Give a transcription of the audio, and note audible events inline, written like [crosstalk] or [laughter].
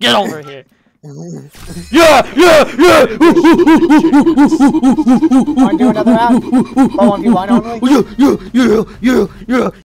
Get over here. [laughs] Yeah, yeah, yeah. Want to do another round? Oh, 1v1 only? Yeah, yeah, yeah, yeah, yeah.